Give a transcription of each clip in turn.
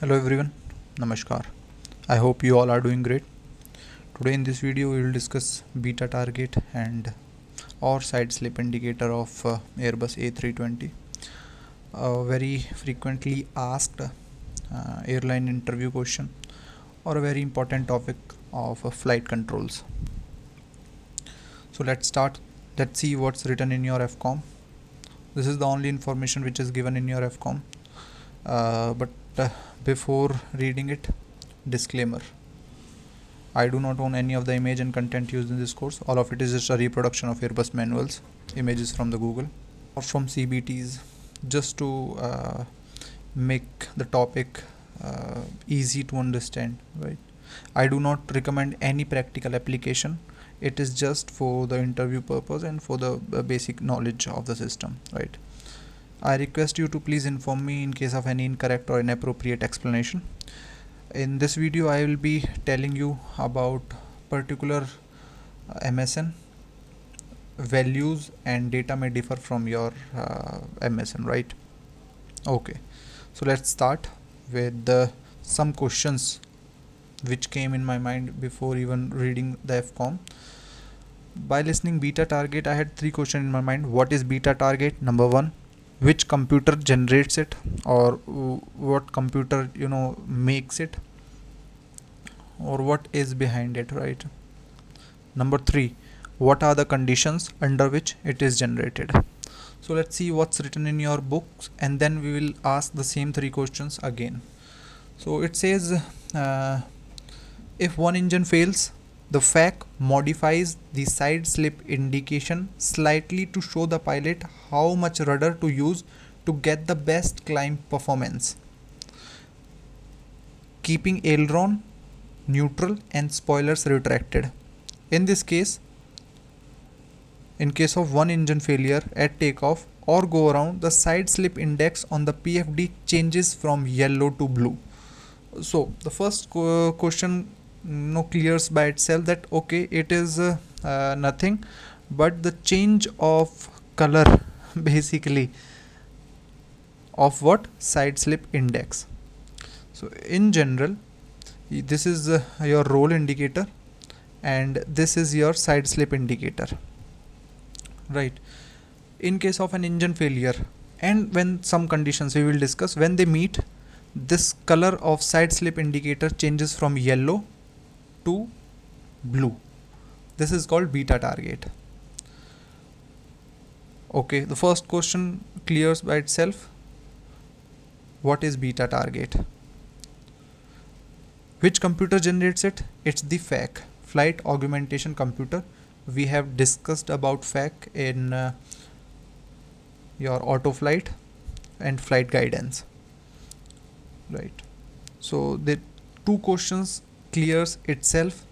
hello everyone. Namaskar. I hope you all are doing great. Today in this video we will discuss beta target and or side slip indicator of uh, airbus a320 a very frequently asked uh, airline interview question or a very important topic of uh, flight controls. So let's start. Let's see what's written in your fcom this is the only information which is given in your fcom uh, but uh, before reading it disclaimer. I do not own any of the image and content used in this course. All of it is just a reproduction of Airbus manuals images from the Google or from CBTs just to uh, make the topic uh, easy to understand right? I do not recommend any practical application. It is just for the interview purpose and for the uh, basic knowledge of the system right I request you to please inform me in case of any incorrect or inappropriate explanation. In this video I will be telling you about particular uh, MSN values and data may differ from your uh, MSN right? Okay. So let's start with some questions which came in my mind before even reading the FCOM by listening beta target I had three questions in my mind. What is beta target? Number one which computer generates it or what computer you know makes it or what is behind it right? Number 3 what are the conditions under which it is generated? So let's see what's written in your books and then we will ask the same three questions again. So it says uh, if one engine fails the FAC modifies the side slip indication slightly to show the pilot how much rudder to use to get the best climb performance. Keeping aileron, neutral and spoilers retracted. In this case, in case of one engine failure at takeoff or go around, the side slip index on the PFD changes from yellow to blue. So the first question no clears by itself that okay it is uh, uh, nothing but the change of color basically of what? Side slip index. So in general this is uh, your roll indicator and this is your side slip indicator. Right. In case of an engine failure and when some conditions we will discuss when they meet this color of side slip indicator changes from yellow to blue. This is called beta target. Okay the first question clears by itself. What is beta target? Which computer generates it? It's the FAC flight augmentation computer. We have discussed about FAC in uh, your auto flight and flight guidance. Right. So the two questions clears itself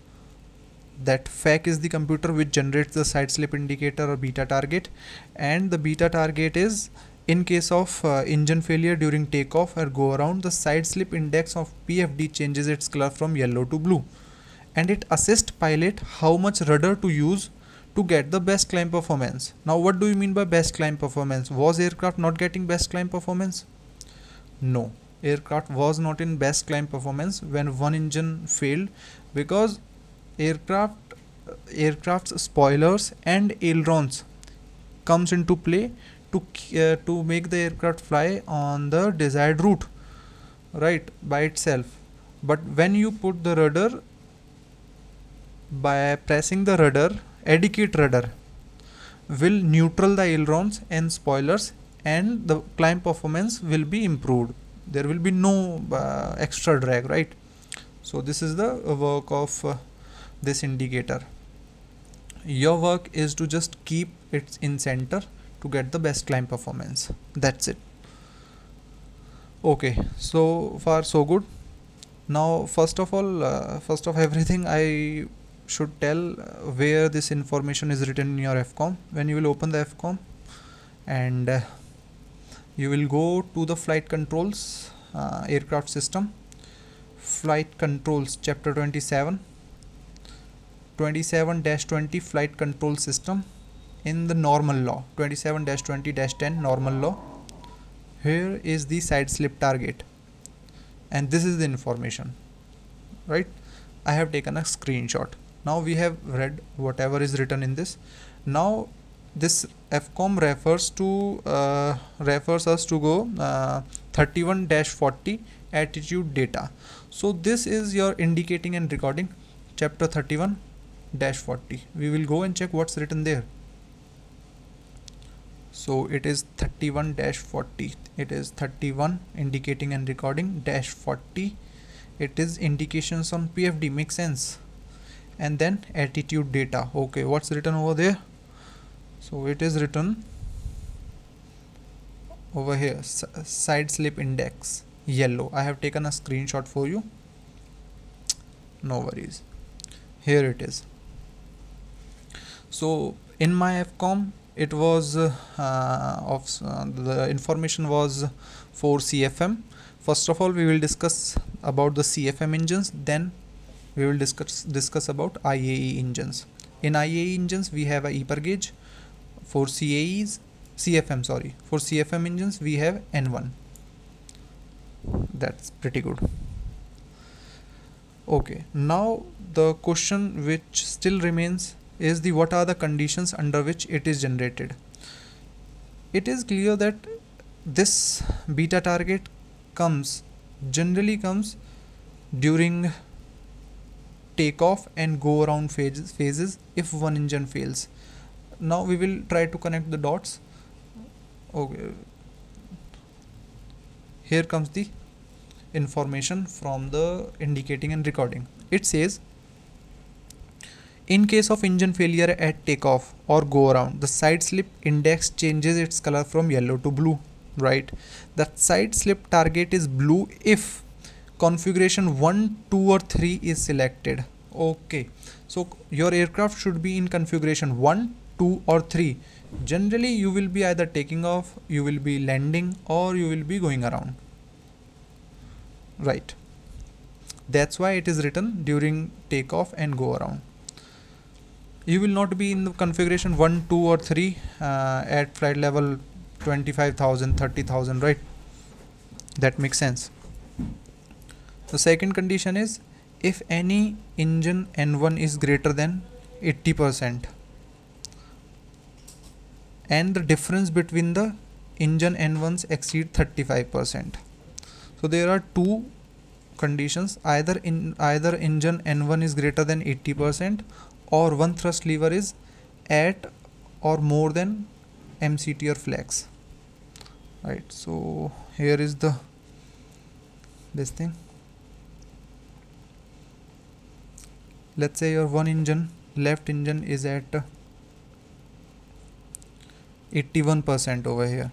that FAC is the computer which generates the side slip indicator or beta target and the beta target is in case of uh, engine failure during takeoff or go around the side slip index of PFD changes its color from yellow to blue and it assists pilot how much rudder to use to get the best climb performance. Now what do you mean by best climb performance? Was aircraft not getting best climb performance? No aircraft was not in best climb performance when one engine failed because aircraft aircraft's spoilers and ailerons comes into play to uh, to make the aircraft fly on the desired route right by itself. But when you put the rudder by pressing the rudder adequate rudder will neutral the ailerons and spoilers and the climb performance will be improved there will be no uh, extra drag right? So this is the work of uh, this indicator. Your work is to just keep it in center to get the best climb performance. That's it. Okay so far so good. Now first of all uh, first of everything i should tell uh, where this information is written in your fcom when you will open the fcom and uh, you will go to the flight controls uh, aircraft system. Flight controls chapter 27 27-20 flight control system in the normal law. 27-20-10 normal law. Here is the side slip target. And this is the information. Right? I have taken a screenshot. Now we have read whatever is written in this. Now this fcom refers to uh, refers us to go 31-40 uh, attitude data. So this is your indicating and recording chapter 31-40 we will go and check what's written there. So it is 31-40 it is 31 indicating and recording dash 40 it is indications on PFD makes sense? And then attitude data. Okay what's written over there so it is written over here side slip index yellow. I have taken a screenshot for you. No worries. Here it is. So in my FCOM it was uh, of uh, the information was for CFM first of all we will discuss about the CFM engines. Then we will discuss discuss about IAE engines. In IAE engines we have a EPR gauge for CAEs CFM sorry. For CFM engines we have N1 that's pretty good. Okay now the question which still remains is the what are the conditions under which it is generated? It is clear that this beta target comes generally comes during takeoff and go around phases, phases if one engine fails now we will try to connect the dots. Okay. Here comes the information from the indicating and recording. It says in case of engine failure at takeoff or go around, the side slip index changes its color from yellow to blue, right? The side slip target is blue if configuration 1, 2 or 3 is selected. Okay, so your aircraft should be in configuration 1, 2 or 3. Generally, you will be either taking off, you will be landing or you will be going around. Right. That's why it is written during takeoff and go around you will not be in the configuration 1 2 or 3 uh, at flight level 25000 30000 right that makes sense the second condition is if any engine n1 is greater than 80% and the difference between the engine n1s exceed 35% so there are two conditions. Either in either engine n1 is greater than 80% or one thrust lever is at or more than MCT or flex. Right. So here is the this thing. Let's say your one engine left engine is at 81% over here.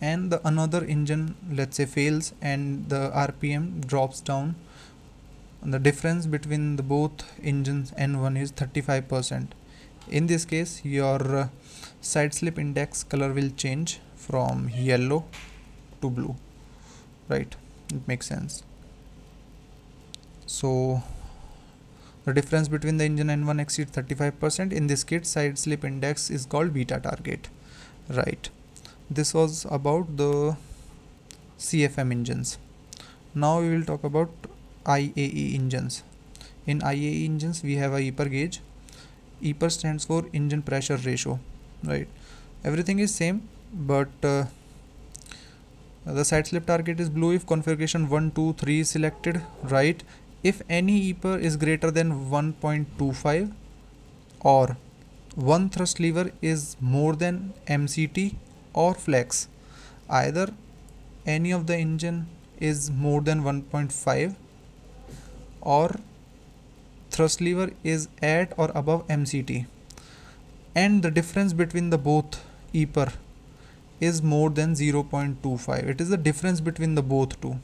And the another engine let's say fails and the RPM drops down. The difference between the both engines N1 is 35% in this case your uh, side slip index color will change from yellow to blue. Right? It makes sense. So the difference between the engine N1 exceeds 35% in this case side slip index is called beta target right this was about the CFM engines now we will talk about IAE engines. In IAE engines, we have a EPR gauge. EPR stands for engine pressure ratio, right? Everything is same, but uh, the side slip target is blue if configuration 1, 2, 3 is selected, right? If any EPR is greater than 1.25 or one thrust lever is more than MCT or flex, either any of the engine is more than 1.5 or thrust lever is at or above MCT and the difference between the both EPR is more than 0.25 it is the difference between the both two.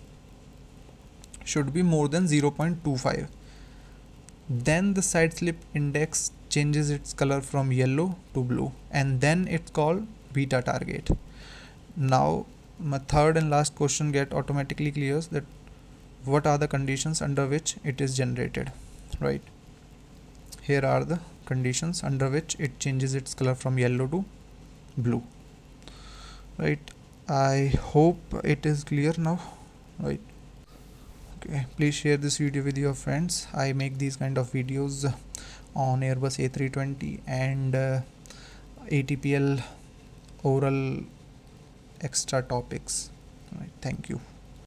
Should be more than 0.25 then the side slip index changes its color from yellow to blue and then it's called beta target. Now my third and last question get automatically clears that what are the conditions under which it is generated right? Here are the conditions under which it changes its color from yellow to blue right? I hope it is clear now right okay please share this video with your friends. I make these kind of videos on airbus a320 and uh, atpl oral extra topics. Thank you